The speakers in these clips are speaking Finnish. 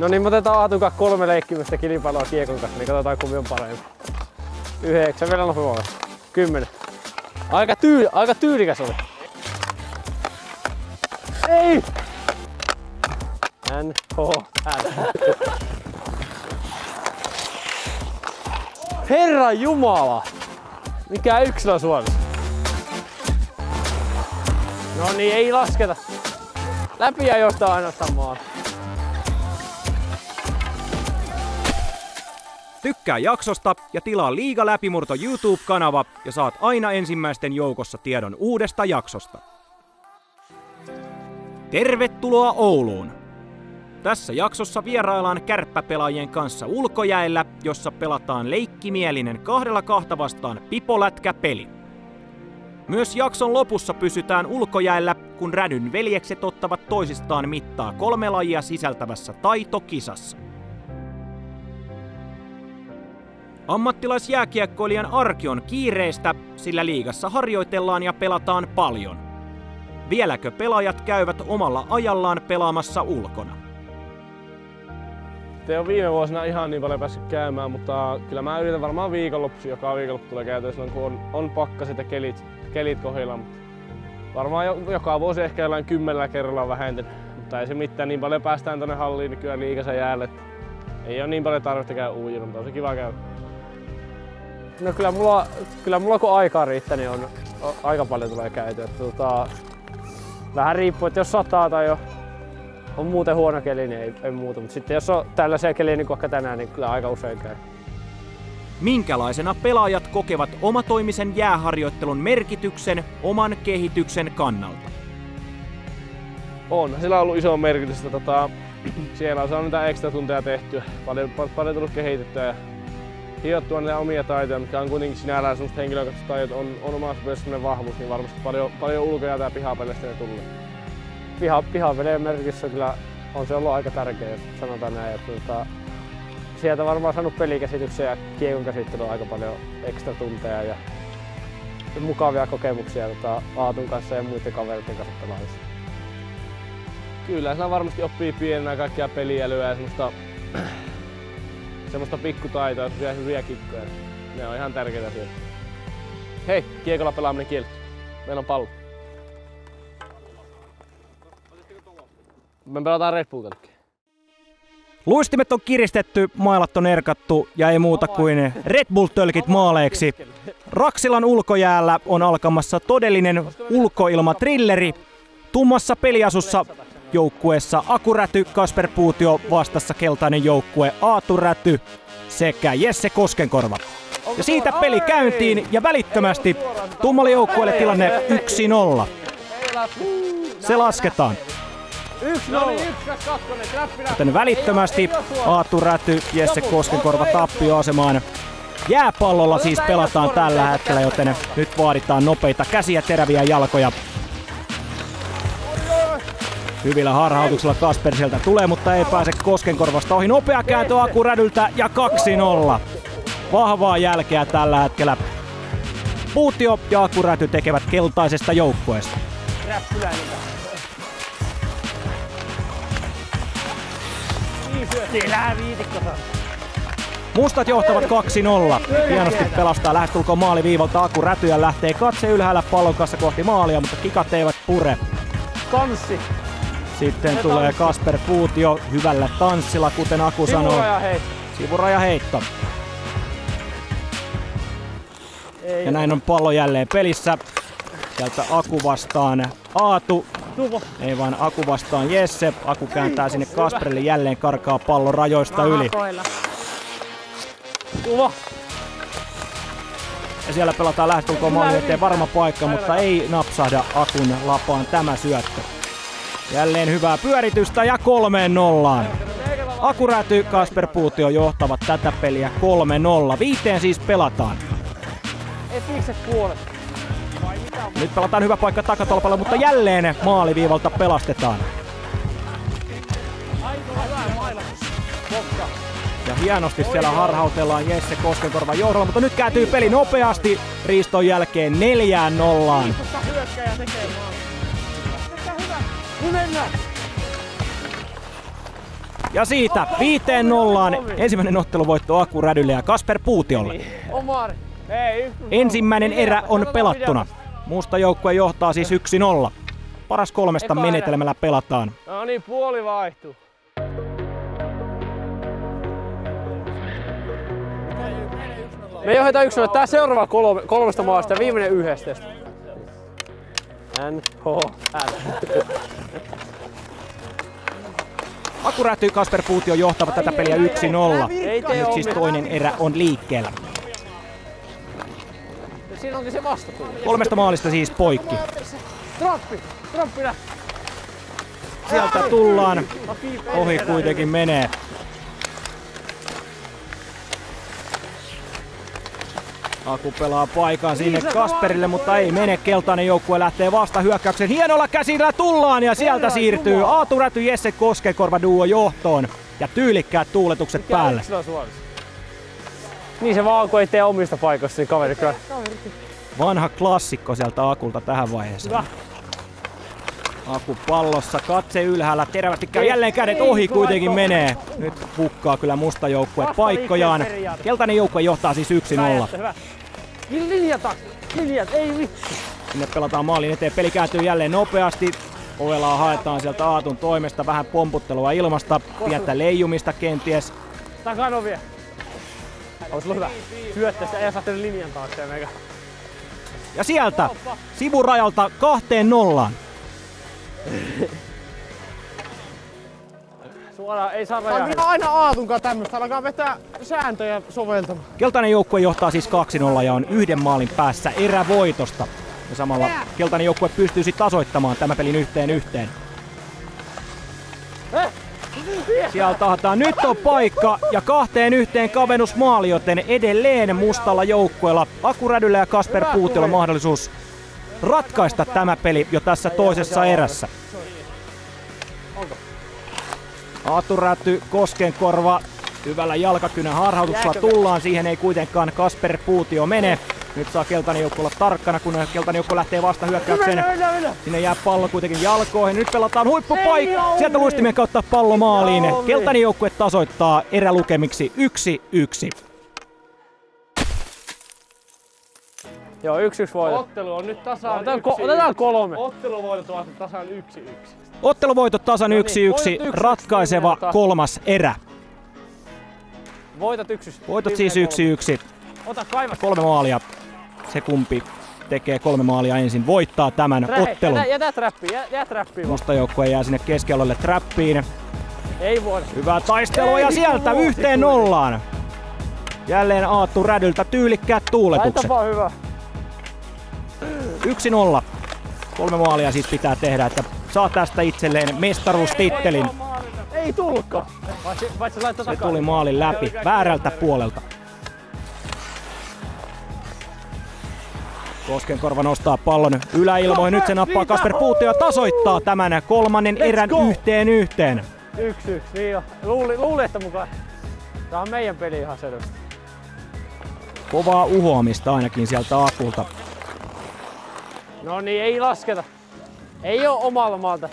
No niin, me otetaan Aatukaan kolme leikkimistä kilpailua kiekon kanssa, niin katsotaan kumpi on parempi. Yhdeksän, vielä nopeammin. Kymmenen. Aika, tyy aika tyylikäs oli. Ei! NHL. Herra Jumala! Mikä yksilö Suomessa? No niin, ei lasketa. Läpi ja johtaa ainoastaan maan. Tykkää jaksosta ja tilaa Liiga Läpimurto YouTube-kanava ja saat aina ensimmäisten joukossa tiedon uudesta jaksosta. Tervetuloa Ouluun! Tässä jaksossa vieraillaan kärppäpelaajien kanssa ulkojäällä, jossa pelataan leikkimielinen kahdella kahta vastaan pipolätkäpeli. Myös jakson lopussa pysytään ulkojäällä, kun Rädyn veljekset ottavat toisistaan mittaa kolme lajia sisältävässä taitokisassa. Ammattilaisjääkiekkoilijan arki on kiireistä, sillä liigassa harjoitellaan ja pelataan paljon. Vieläkö pelaajat käyvät omalla ajallaan pelaamassa ulkona? Te on viime vuosina ihan niin paljon päässyt käymään, mutta kyllä mä yritän varmaan viikonloppuisin, joka viikonloppu tulee käytyä silloin, kun on, on pakkaset ja kelit, kelit kohdillaan. Varmaan joka vuosi ehkä jollain kymmenellä kerralla vähentynyt, mutta ei se mitään, niin paljon päästään tonne halliin niin kyllä liikassa jäälle. Ei ole niin paljon tarvetta käydä uujilla, mutta on se kiva käydä. No kyllä mulla, kyllä mulla kun aikaa riittää, niin on, on aika paljon tulee käytyä. Tota, vähän riippuu, että jos sataa tai jo on muuten huono keli, niin ei, ei muuta. Mutta sitten jos on tällaisia keliä niin kuin tänään, niin kyllä aika usein käy. Minkälaisena pelaajat kokevat omatoimisen jääharjoittelun merkityksen oman kehityksen kannalta? On, sillä on ollut iso merkitys. Tota, siellä on saanut niitä ekstra tunteja tehtyä, paljon, paljon tullut kehitettyä ja hiottua niitä omia taitoja, mitkä on kuitenkin sinällään semmoista henkilökohtaista taidot, on, on omassa semmoinen vahvuus, niin varmasti paljon, paljon ulkoja ja pihapeleistä ne tullut. Piha, pihapelien merkitys on kyllä on se ollut aika tärkeä, jos sanotaan näin. Että, tota, sieltä varmaan saanut pelikäsityksiä ja kiekon käsittelyä aika paljon ekstra tunteja ja mukavia kokemuksia tota, Aatun kanssa ja muiden kavereiden kanssa. Kyllä, siinä varmasti oppii pienenä kaikkia peliälyä ja semmoista semmoista pikkutaitoa, hyviä, hyviä kikkoja. Ne on ihan tärkeitä asioita. Hei, kiekolla pelaaminen kielletty. Meillä on pallo. Me pelataan Red Bull Luistimet on kiristetty, mailat on erkattu ja ei muuta kuin Red Bull-tölkit maaleeksi. Raksilan ulkojäällä on alkamassa todellinen ulkoilmatrilleri. Tummassa peliasussa joukkueessa Akuräty, Kasper Puutio vastassa keltainen joukkue Aatu Räty sekä Jesse Koskenkorva. Ja siitä peli käyntiin ja välittömästi tummalle joukkueelle tilanne 1-0. Se lasketaan. Joten välittömästi Aatu Räty, Jesse Koskenkorva tappioasemaan. Jääpallolla siis pelataan tällä hetkellä, joten nyt vaaditaan nopeita käsiä, teräviä jalkoja Hyvillä harhautuksella Kasper sieltä tulee, mutta ei pääse Koskenkorvasta ohi. Nopea kääntö Aku Rädyltä ja 2-0. Vahvaa jälkeä tällä hetkellä. Puutio ja Aku Räty tekevät keltaisesta joukkueesta. Mustat johtavat 2-0. Hienosti pelastaa lähestulkoon maaliviivalta Aku Räty ja lähtee katse ylhäällä pallon kanssa kohti maalia, mutta kikat eivät pure. Kanssi sitten Se tulee tanssi. Kasper Puutio hyvällä tanssilla, kuten Aku sanoo. Sivuraja heitto. Ei ja näin on pallo jälleen pelissä. Sieltä Aku vastaan Aatu. Tuvo. Ei vaan Aku vastaan Jesse. Aku kääntää sinne Kasperille jälleen karkaa pallo rajoista yli. Tuvo. Ja siellä pelataan lähestulkoon maalin eteen varma paikka, mutta ei napsahda Akun lapaan tämä syöttö. Jälleen hyvää pyöritystä ja kolmeen nollaan. Akuräty, Kasper Puutio johtavat tätä peliä 3-0. Viiteen siis pelataan. Nyt pelataan hyvä paikka takatolpalle, mutta jälleen maaliviivalta pelastetaan. Ja hienosti siellä harhautellaan Jesse Koskenkorva johdolla, mutta nyt kääntyy peli nopeasti riiston jälkeen neljään nollaan. Ja siitä viiteen nollaan ensimmäinen otteluvoitto Aku Rädylle ja Kasper Puutiolle. Ei, Ensimmäinen erä on pelattuna. Musta joukkue johtaa siis 1-0. Paras kolmesta menetelmällä pelataan. No niin, puoli vaihtuu. Me johdetaan yksilöllä. Tää seuraava kolme, kolmesta maasta ja viimeinen yhdestä. NHL. Aku Räty ja Kasper Puutio johtavat tätä peliä 1-0. Ei tee Nyt siis toinen erä on liikkeellä. Siinä onkin se. Kolmesta maalista siis poikki. Troppi! Troppina! Sieltä tullaan. Ohi kuitenkin menee. Aku pelaa paikan sinne Kasperille, mutta ei mene. Keltainen joukkue lähtee vasta hyökkäyksen. Hienolla käsillä tullaan ja sieltä siirtyy Aatu Räty Jesse Koskenkorva duo johtoon. Ja tyylikkäät tuuletukset päälle. Niin se vaan, kun ei tee omista paikoista, niin kaveri kyllä. Vanha klassikko sieltä Akulta tähän vaiheeseen. Aku pallossa, katse ylhäällä, terävästi käy jälleen kädet ohi kuitenkin menee. Nyt hukkaa kyllä musta joukkue paikkojaan. Keltainen joukkue johtaa siis 1-0. Linjata! Linjat, ei vitsi. Sinne pelataan maalin eteen, peli kääntyy jälleen nopeasti. Ovelaa haetaan sieltä Aatun toimesta, vähän pomputtelua ilmasta, pientä leijumista kenties. Takanovia. Olisi ollut hyvä. Syöttää sitä ja saatte linjan taakse meikä. Ja sieltä sivurajalta kahteen nollaan. Suoraan, ei saa rajaa. on aina Aatunkaan tämmöstä, alkaa vetää sääntöjä soveltamaan. Keltainen joukkue johtaa siis 2-0 ja on yhden maalin päässä erävoitosta. Ja samalla keltainen joukkue pystyisi tasoittamaan tämän pelin yhteen yhteen. Sieltä tahataan. Nyt on paikka ja kahteen yhteen kavennusmaali, joten edelleen mustalla joukkueella Aku Rädyllä ja Kasper Puutiolla mahdollisuus ratkaista tämä peli jo tässä toisessa erässä. Aatu Räty, Koskenkorva, hyvällä jalkakynän harhautuksella tullaan. Siihen ei kuitenkaan Kasper Puutio mene. Nyt saa keltainen joukko olla tarkkana, kun keltainen joukko lähtee vasta hyökkäykseen. Sinne jää pallo kuitenkin jalkoihin. Nyt pelataan huippupaikka. Sieltä luistimien kautta pallo maaliin. Keltainen joukkue tasoittaa erälukemiksi 1-1. Joo, yksi yksi voitto. Ottelu on nyt tasaan Otetaan, yksi, ko- otetaan kolme. Otteluvoitot ovat tasan yksi yksi. Otteluvoitot tasan 1-1, niin, voitot yksi, yksi, ratkaiseva viimeinen kolmas erä. Voitat yksi. yksi. Voitot siis Viimeinen 1-1, kolme. Ota kaiva. kolme maalia. Se kumpi tekee kolme maalia ensin, voittaa tämän Trähe, ottelun. Jätä, jätä trappiin, jä, jää trappiin. Musta joukkue jää sinne keskialueelle trappiin. Ei voida. Hyvää taistelua Ei ja sieltä vittu, yhteen nollaan. Jälleen Aattu Rädyltä tyylikkäät tuuletukset. Laitapa hyvä. 1-0. Kolme maalia siis pitää tehdä, että saa tästä itselleen mestaruustittelin. Ei laittaa Se tuli maalin läpi väärältä puolelta. Koskenkorva nostaa pallon yläilmoihin. Nyt se nappaa Kasper Puutio ja tasoittaa tämän kolmannen Let's erän go! yhteen yhteen. Yksi yksi, niin jo. Luuli, luuli että mukaan. Tää on meidän peli ihan selvästi. Kovaa uhoamista ainakin sieltä Akulta. No niin, ei lasketa. Ei oo omalla maalta.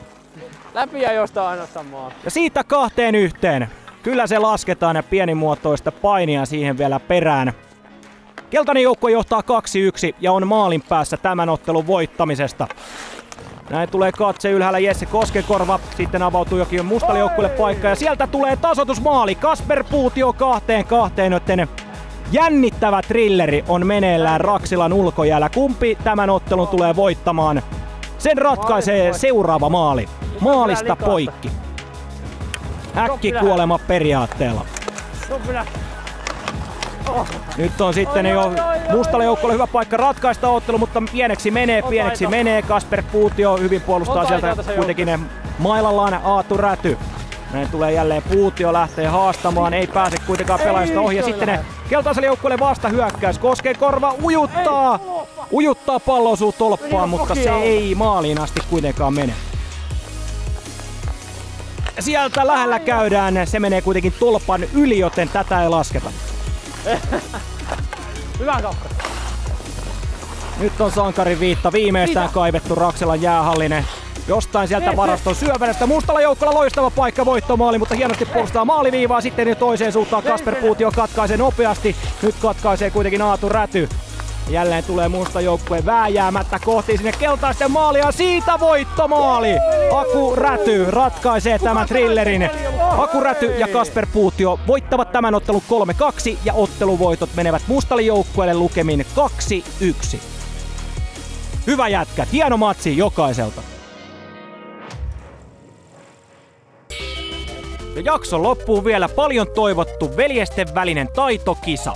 Läpi ja jostain ainoastaan maa. Ja siitä kahteen yhteen. Kyllä se lasketaan ja pienimuotoista painia siihen vielä perään. Keltainen joukkue johtaa 2-1 ja on maalin päässä tämän ottelun voittamisesta. Näin tulee katse ylhäällä Jesse Koskenkorva. Sitten avautuu jokin mustalle joukkueelle paikka ja sieltä tulee tasoitusmaali. Kasper Puutio kahteen kahteen, joten jännittävä trilleri on meneillään Raksilan ulkojäällä. Kumpi tämän ottelun tulee voittamaan? Sen ratkaisee seuraava maali. Maalista poikki. Äkki kuolema periaatteella. Nyt on sitten jo mustalle joukkoille hyvä paikka ratkaista ottelu, mutta pieneksi menee, pieneksi menee. Kasper Puutio hyvin puolustaa sieltä kuitenkin mailallaan Aatu Räty. Näin tulee jälleen Puutio, lähtee haastamaan, ei pääse kuitenkaan pelaajasta ohi. Ja sitten ne. Keltaiselle joukkueelle vasta hyökkäys. Koskee korva, ujuttaa, ujuttaa pallon osuu tolppaan, mutta se ei maaliin asti kuitenkaan mene. Sieltä lähellä käydään, se menee kuitenkin tolpan yli, joten tätä ei lasketa. Hyvä kauppa. Nyt on sankarin viitta viimeistään kaivettu Rakselan jäähallinen. Jostain sieltä varaston syövärästä mustalla joukkolla loistava paikka voittomaali, mutta hienosti puolustaa maaliviivaa. Sitten jo toiseen suuntaan Kasper Puutio katkaisee nopeasti. Nyt katkaisee kuitenkin Aatu Räty. Jälleen tulee musta joukkue vääjäämättä kohti sinne keltaisten maalia. Siitä voittomaali! Aku Räty ratkaisee tämän thrillerin. Aku Räty ja Kasper Puutio voittavat tämän ottelun 3-2 ja otteluvoitot menevät mustalle joukkueelle lukemin 2-1. Hyvä jätkä, hieno matsi jokaiselta. Ja jakson loppuun vielä paljon toivottu veljesten välinen taitokisa.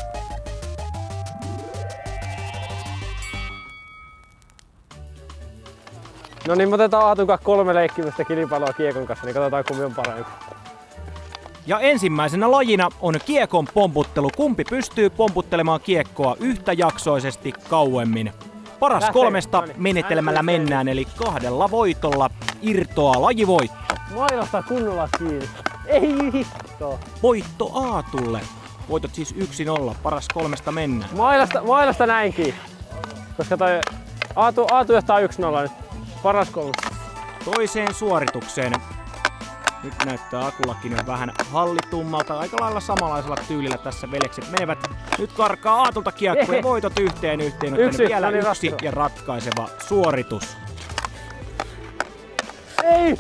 No niin, me otetaan Aatuka kolme leikkimistä kilpailua kiekon kanssa, niin katsotaan kumpi on parempi. Ja ensimmäisenä lajina on kiekon pomputtelu. Kumpi pystyy pomputtelemaan kiekkoa yhtäjaksoisesti kauemmin. Paras Lähtee. kolmesta No niin. menetelmällä mennään, eli kahdella voitolla irtoaa lajivoitto. Mailasta kunnolla kiinni. Ei hitto. Voitto Aatulle. Voitot siis 1-0, paras kolmesta mennään. Mailasta, mailasta näinkin. Koska toi Aatu, Aatu johtaa 1-0 nyt. Paras kolme. Toiseen suoritukseen. Nyt näyttää Akulakin jo vähän hallitummalta. Aika lailla samanlaisella tyylillä tässä veljekset menevät. Nyt karkaa Aatulta kiekko ja voitot yhteen yhteen. Yksi, Yksi, vielä yksi ratkaiseva. ja ratkaiseva suoritus. Ei!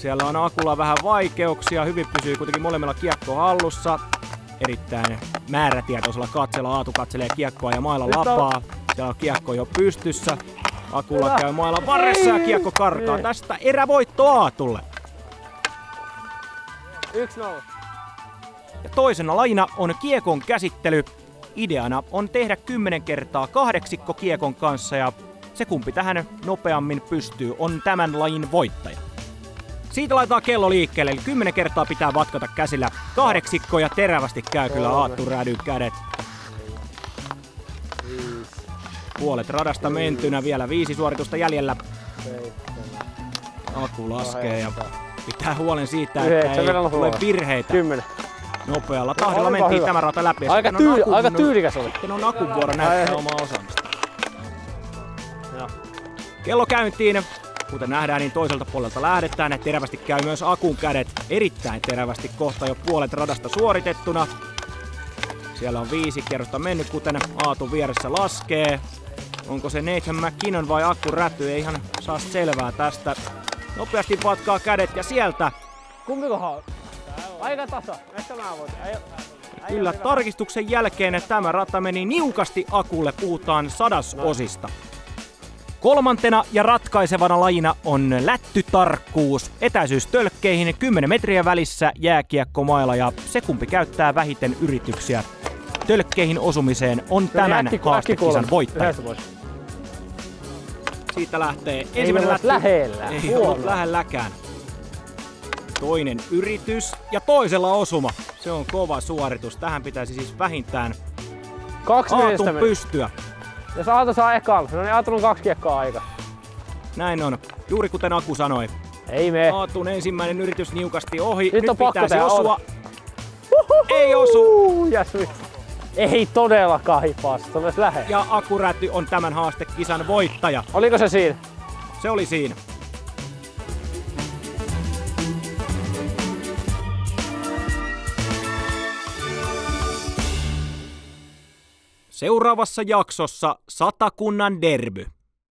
Siellä on Akulla vähän vaikeuksia. Hyvin pysyy kuitenkin molemmilla kiekko hallussa. Erittäin määrätietoisella katsella Aatu katselee kiekkoa ja mailla lapaa. Siellä on kiekko jo pystyssä. Akulla käy mailla varressa ja kiekko karkaa. Tästä erävoitto Aatulle. 1-0. Ja toisena lajina on kiekon käsittely. Ideana on tehdä 10 kertaa kahdeksikko kiekon kanssa ja se kumpi tähän nopeammin pystyy on tämän lajin voittaja. Siitä laitetaan kello liikkeelle, eli 10 kertaa pitää vatkata käsillä kahdeksikko ja terävästi käy kyllä. Aattu Rädyn kädet. Puolet radasta mentynä, vielä viisi suoritusta jäljellä. Aku laskee ja pitää huolen siitä, että ei tule virheitä. 10. Nopealla No, tahdilla mentiin hyvä. tämä rata läpi. Aika, tyyli, Akun- aika tyylikäs oli. Sitten on Akun vuoro näyttää omaa osaamista. Kello käyntiin. Kuten nähdään, niin toiselta puolelta lähdetään. Ja terävästi käy myös Akun kädet erittäin terävästi kohta jo puolet radasta suoritettuna. Siellä on viisi kierrosta mennyt, kuten Aatu vieressä laskee. Onko se Nathan McKinnon vai Akku Räty? Ei ihan saa selvää tästä. Nopeasti vatkaa kädet ja sieltä Kumpikohan on? Aika tasa. Ehkä mä voin. Ei, Kyllä tarkistuksen jälkeen tämä rata meni niukasti Akulle, puhutaan sadasosista. Kolmantena ja ratkaisevana lajina on lättytarkkuus. Etäisyys tölkkeihin 10 metriä välissä jääkiekkomailla ja se kumpi käyttää vähiten yrityksiä tölkkeihin osumiseen on tämän haastekisan voittaja. Siitä lähtee ensimmäinen lätty. lähellä. Ei ollut lähelläkään. Toinen yritys ja toisella osuma. Se on kova suoritus. Tähän pitäisi siis vähintään Kaksi Aatun pystyä. Jos Aatu saa ekalla, no niin Aatu on kaksi kiekkoa aika. Näin on. Juuri kuten Aku sanoi. Ei me. Aatun ensimmäinen yritys niukasti ohi. Nyt on pakko tehdä, osua. Ei osu. Yes, Ei todellakaan hipaa, se on myös lähellä. Ja Aku Räty on tämän haastekisan voittaja. Oliko se siinä? Se oli siinä. Seuraavassa jaksossa Satakunnan derby.